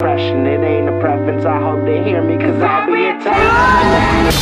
Depression, it ain't a preference. I hope they hear me, cause I'll be a time.